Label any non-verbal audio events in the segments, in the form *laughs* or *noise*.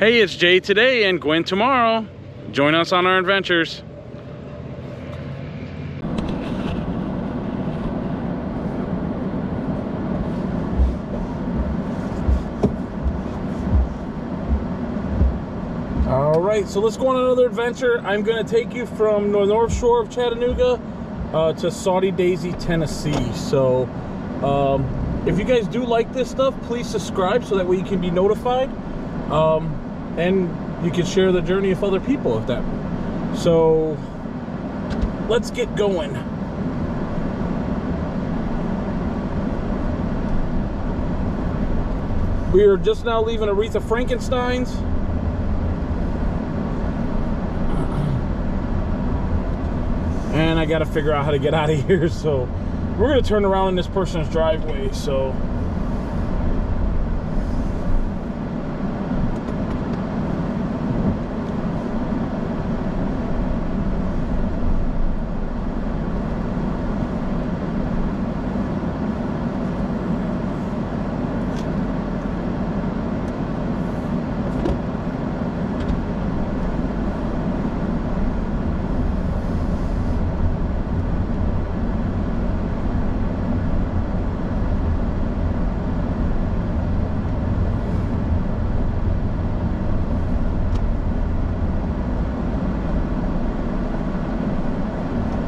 Hey, it's Jay today and Gwen tomorrow. Join us on our adventures. All right, so let's go on another adventure. I'm gonna take you from the North Shore of Chattanooga uh, to Soddy Daisy, Tennessee. So, um, if you guys do like this stuff, please subscribe so that way you can be notified. Um, and you can share the journey with other people if that. So, let's get going. We are just now leaving Aretha Frankenstein's. and I got to figure out how to get out of here. *laughs* So we're to turn around in this person's driveway. So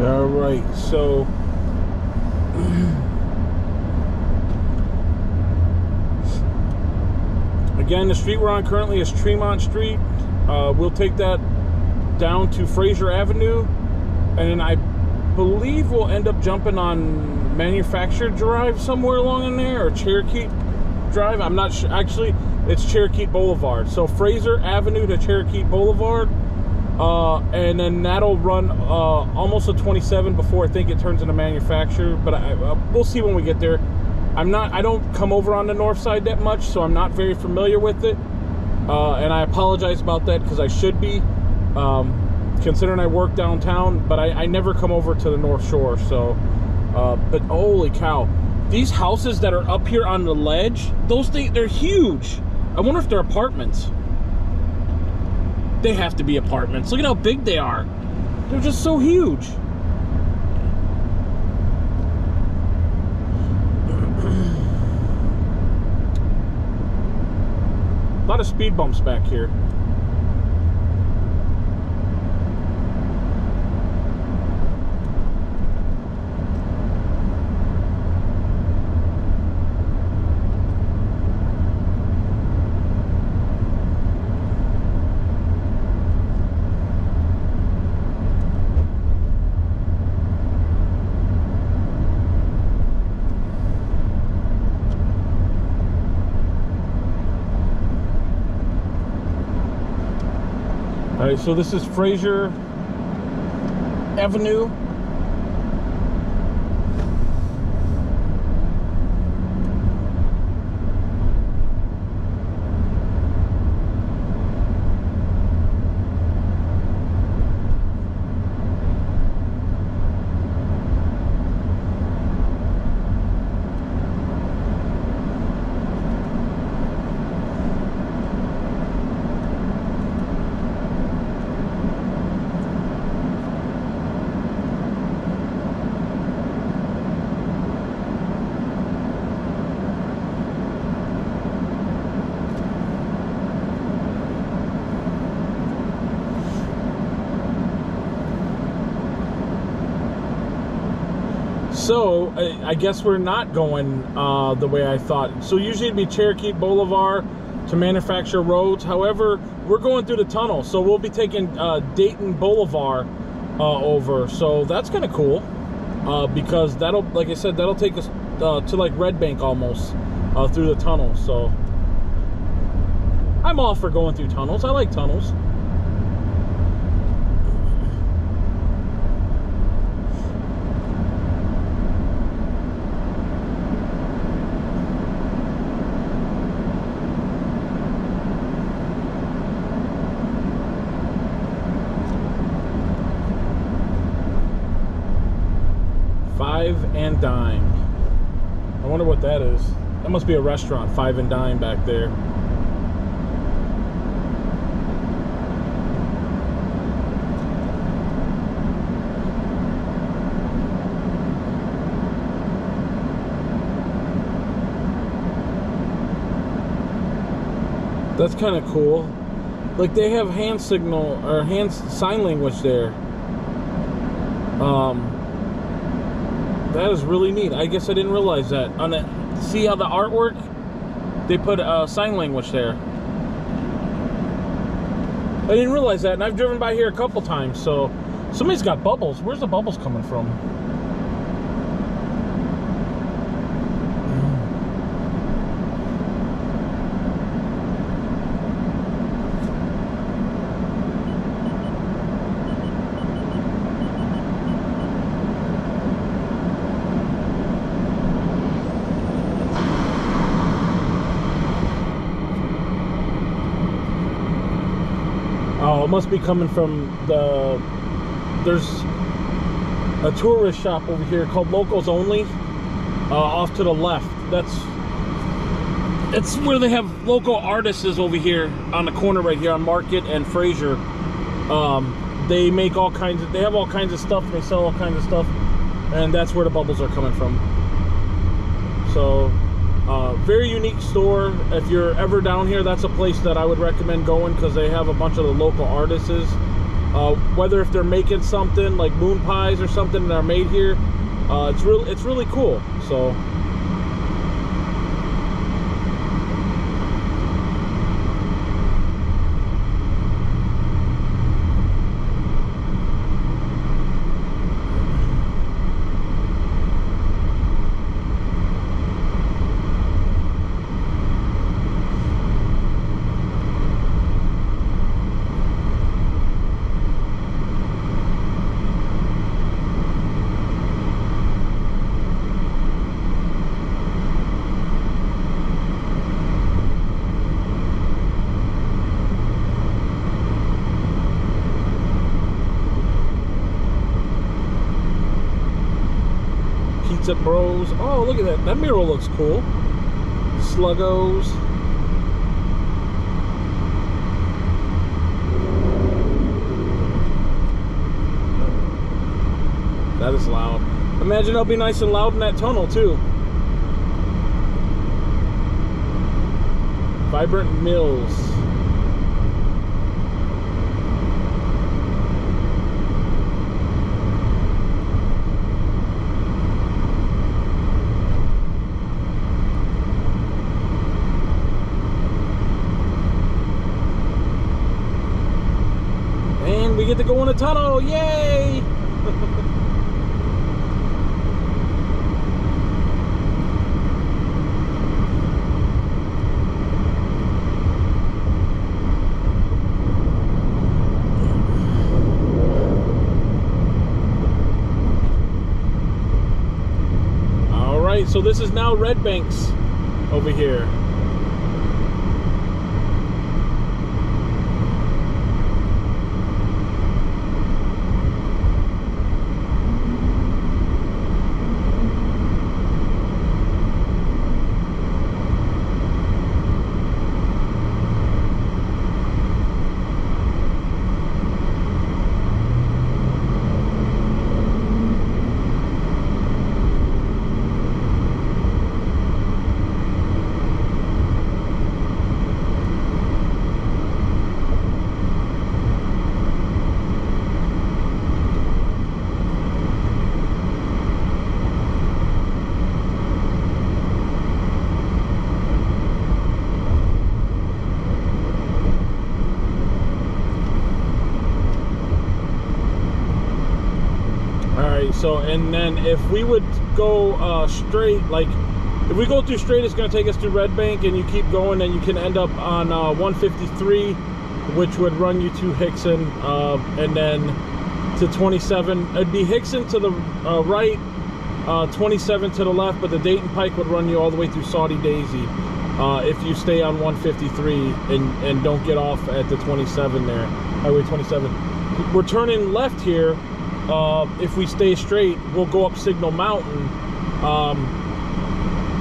All right, so again, the street we're on currently is Tremont Street. Uh, we'll take that down to Frazier Avenue, and then I believe we'll end up jumping on Manufactured Drive somewhere along in there, or Cherokee Drive. I'm not sure. Actually, it's Cherokee Boulevard. So Frazier Avenue to Cherokee Boulevard. Uh, and then that'll run uh, almost a 27 before I think it turns into manufacture. But I, uh, we'll see when we get there. I'm not. I don't come over on the north side that much, so I'm not very familiar with it. Uh, and I apologize about that because I should be, um, considering I work downtown. But I, I, never come over to the North Shore. So, uh, but holy cow, these houses that are up here on the ledge, those things, they're huge. I wonder if they're apartments. They have to be apartments. Look at how big they are. They're just so huge. *clears throat* A lot of speed bumps back here. Right, so this is Frazier Avenue. So I, I guess we're not going uh, the way I thought. So usually it'd be Cherokee Boulevard to Manufacture Roads. However, we're going through the tunnel, so we'll be taking uh, Dayton Boulevard uh, over. So that's kind of cool uh, because that'll, like I said, that'll take us uh, to like Red Bank almost uh, through the tunnel. So I'm all for going through tunnels. I like tunnels. Five and Dime. I wonder what that is. That must be a restaurant, Five and Dime, back there. That's kind of cool. Like they have hand signal or hand sign language there. Um, that is really neat. I guess I didn't realize that. On the, see how the artwork they put uh, sign language there. I didn't realize that, and I've driven by here a couple times. So somebody's got bubbles. Where's the bubbles coming from? Must be coming from the. There's a tourist shop over here called Locals Only, uh, off to the left. That's it's where they have local artists over here on the corner right here on Market and Frazier. Um, they make all kinds of. They have all kinds of stuff. They sell all kinds of stuff, and that's where the bubbles are coming from. So uh, very unique store. If you're ever down here, that's a place that I would recommend going because they have a bunch of the local artists. Uh, whether if they're making something like moon pies or something that are made here, uh, it's really it's really cool. So. Pizza Bros. Oh, look at that. That mural looks cool. Sluggos. That is loud. Imagine it'll be nice and loud in that tunnel, too. Vibrant Mills. And we get to go in a tunnel. Yay! All right, so this is now Red Banks over here. All right, so and then if we would go uh, straight, like if we go through straight, it's going to take us to Red Bank, and you keep going, and you can end up on uh, 153, which would run you to Hixson, uh, and then to 27. It'd be Hixson to the uh, right, uh, 27 to the left, but the Dayton Pike would run you all the way through Soddy Daisy uh, if you stay on 153 and, and don't get off at the 27 there, Highway 27. We're turning left here. Uh, if we stay straight, we'll go up Signal Mountain. Um,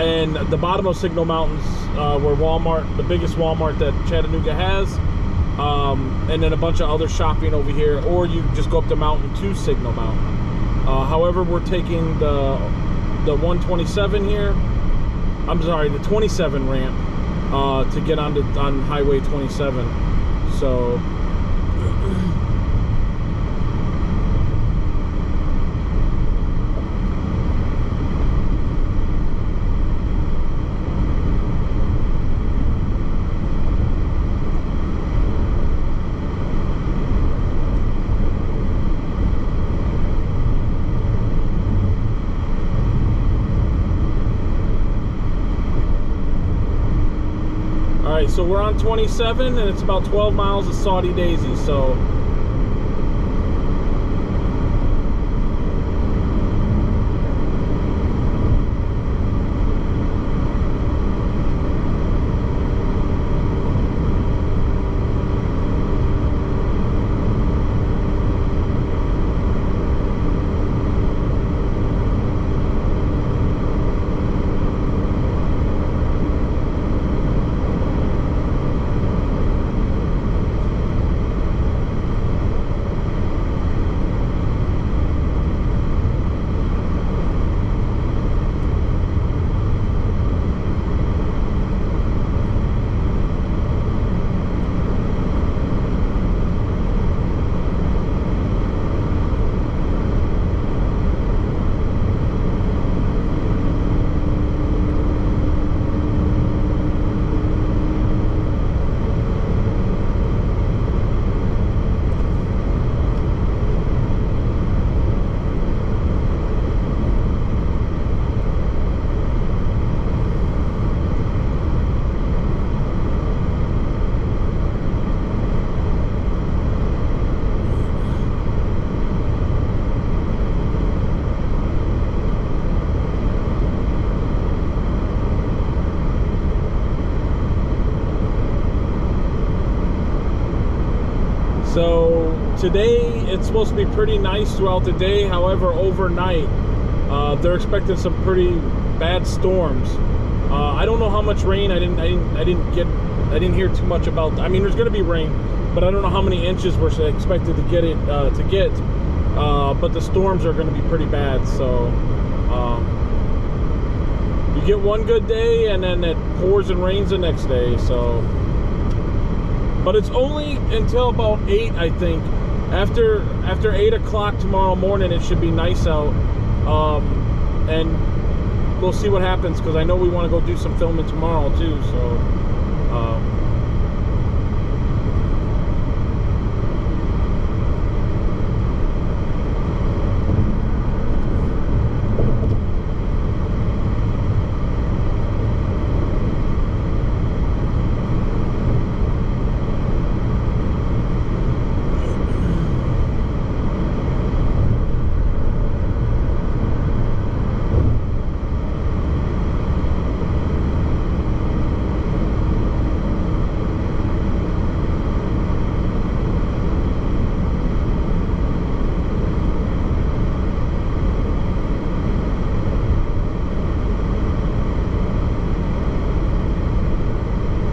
and the bottom of Signal Mountains, uh, where Walmart, the biggest Walmart that Chattanooga has, um, and then a bunch of other shopping over here, or you just go up the mountain to Signal Mountain. Uh, however, we're taking the the 127 here. I'm sorry, the 27 ramp uh, to get onto on Highway 27. So. All right, so we're on 27 and it's about 12 miles of Soddy Daisy. So So today it's supposed to be pretty nice throughout the day. However, overnight uh, they're expecting some pretty bad storms. Uh, I don't know how much rain. I didn't. I didn't. I didn't get. I didn't hear too much about. I mean, there's going to be rain, but I don't know how many inches we're expected to get it uh, to get. Uh, but the storms are going to be pretty bad. So um, you get one good day, and then it pours and rains the next day. So but it's only until about eight, I think. After after eight o'clock tomorrow morning, it should be nice out, um, and we'll see what happens because I know we want to go do some filming tomorrow too. So. Um,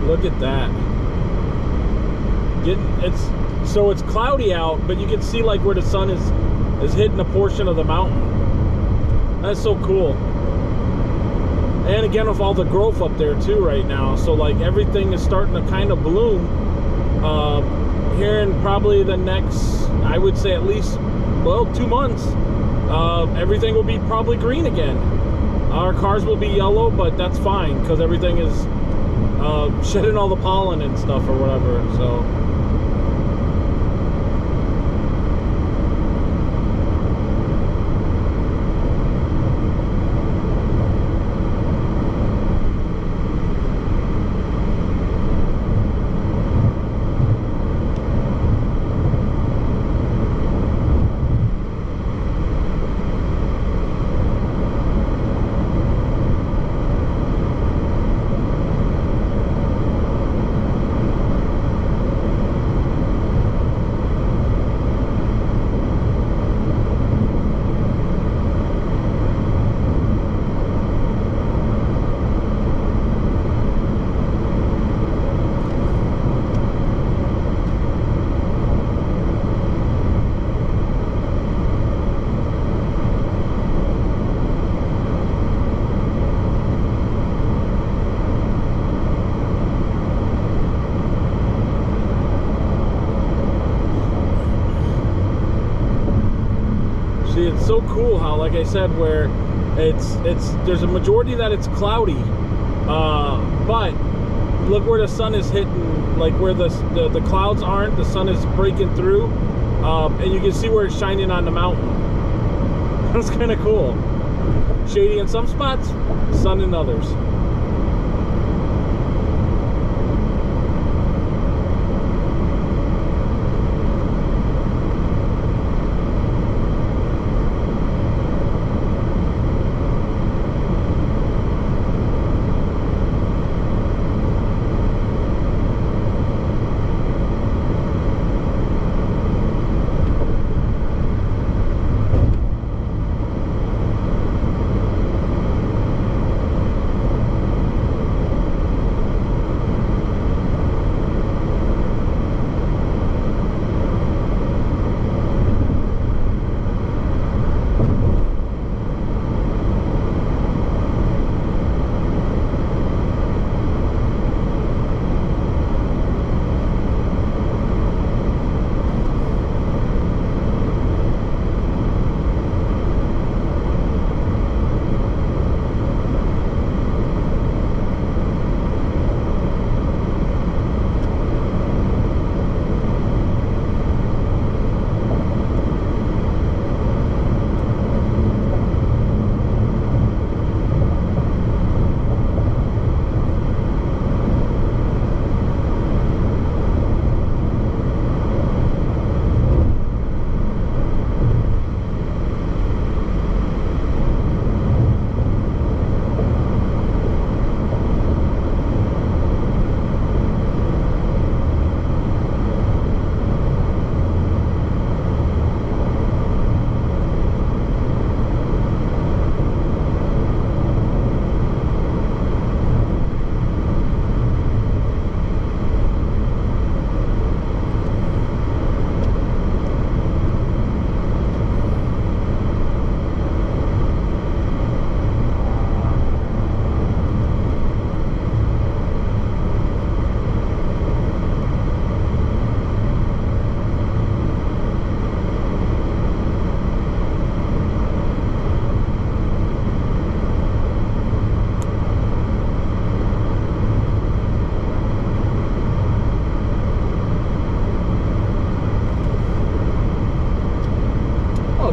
Look at that. Getting it's so it's cloudy out, but you can see like where the sun is is hitting a portion of the mountain. That's so cool. And again with all the growth up there too right now. So like everything is starting to kind of bloom. Uh, here in probably the next I would say at least well two months. Uh, everything will be probably green again. Our cars will be yellow, but that's fine because everything is uh, *laughs* shedding all the pollen and stuff or whatever. So. So cool how, like I said, where it's it's there's a majority that it's cloudy, uh, but look where the sun is hitting, like where the the, the clouds aren't, the sun is breaking through, um, and you can see where it's shining on the mountain. *laughs* That's kind of cool. Shady in some spots, sun in others.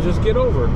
Just get over.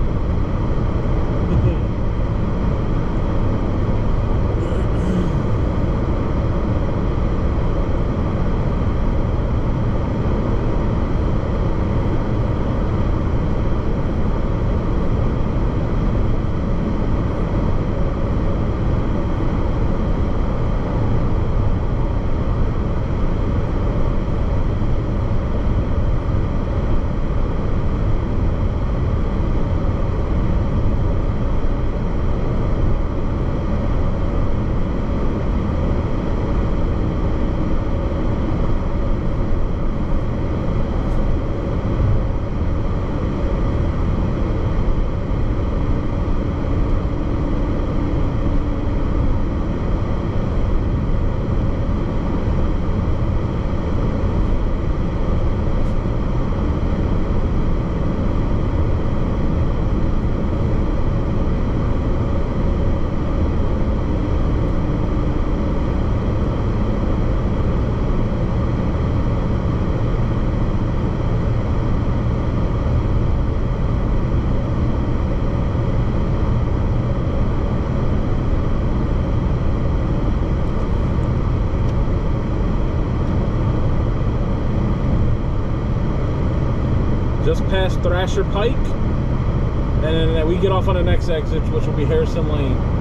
just past Thrasher Pike. And then we get off on the next exit, which will be Harrison Lane.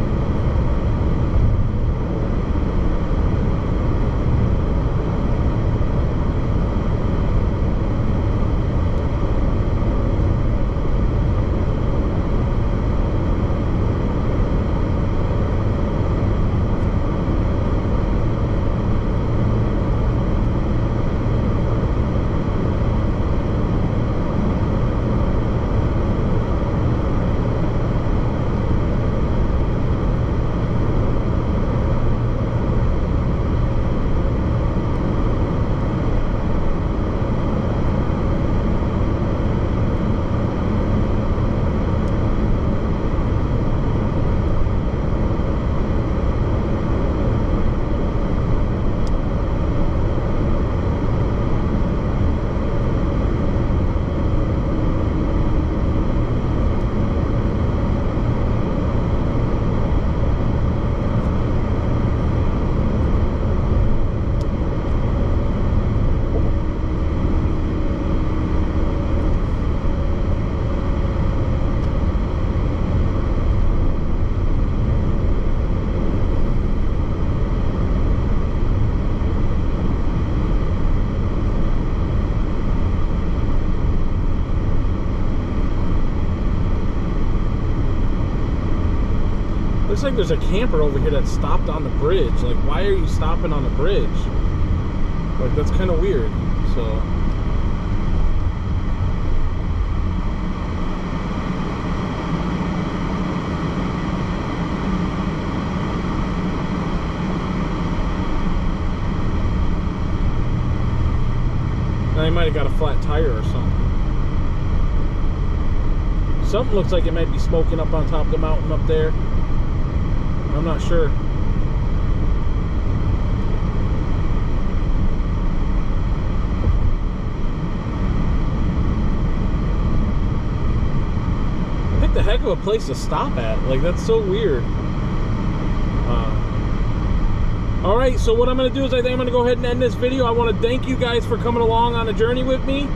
Like there's a camper over here that stopped on the bridge. Like, why are you stopping on the bridge? Like, that's kind of weird. So. Now he might have got a flat tire or something. Something looks like it might be smoking up on top of the mountain up there. I'm not sure. Picked the heck of a place to stop at. Like, that's so weird. Uh, all right, so what I'm going to do is I think I'm going to go ahead and end this video. I want to thank you guys for coming along on a journey with me.